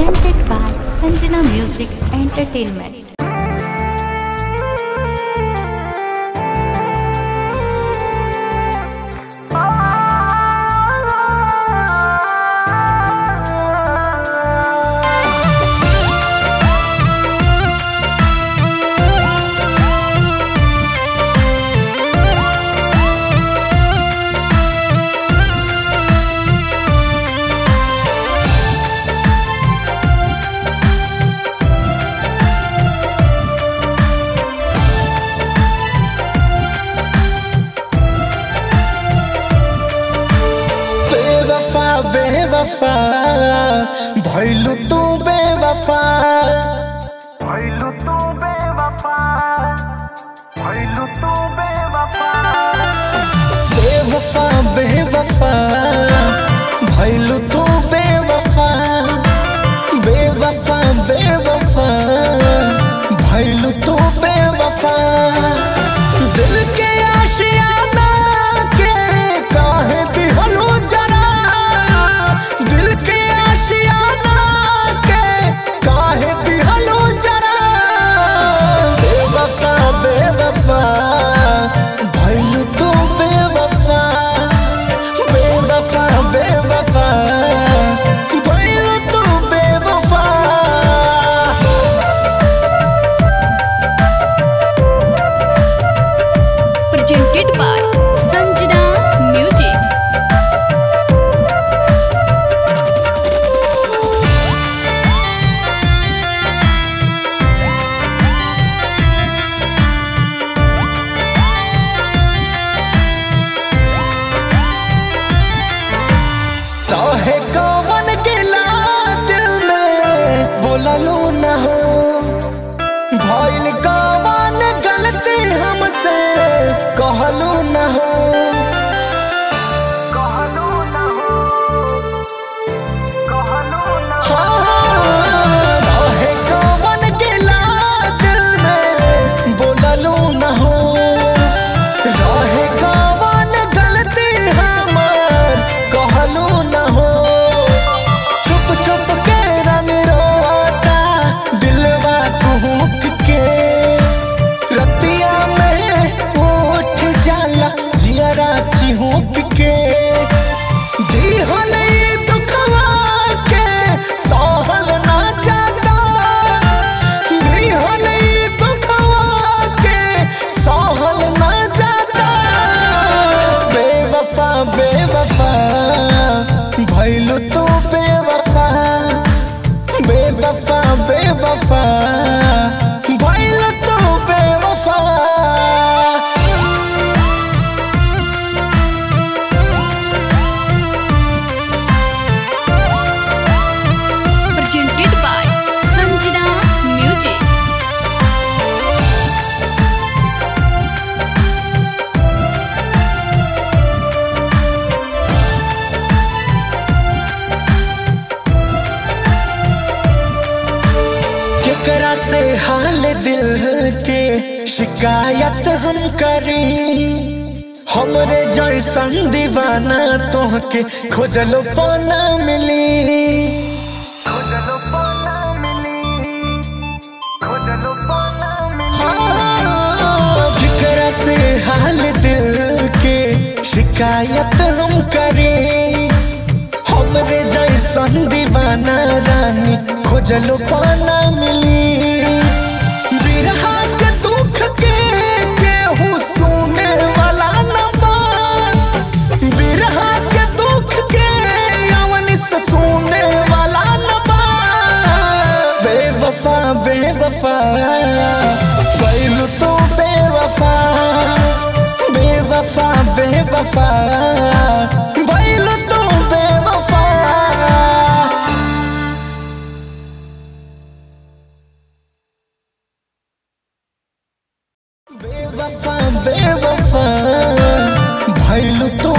presented by Sanjana Music Entertainment. बेवफा। भैलू तू बेवफा। तू बेवफा। भइलु तू बेवफा। बेवफा बेवफा। भैलू तू बेवफा। बेवफा बेवफा। भैलू तू बेवफा। दिल के आशियाना बेवफा केकरा से हाल दिल के शिकायत हम करी। हमरे जैसन दीवाना तोहके खोजलो पाना मिली। खोजलो पाना मिली शिकायत हम करी। हमरे जैसन दीवाना खोजलो पाना मिली। बिरहा दुख के सुने वाला दुख के सुने वाला बेवफा बेवफा, पहलू तो बेवफा। बेवफा बेवफा। बेवफा। भैलू तो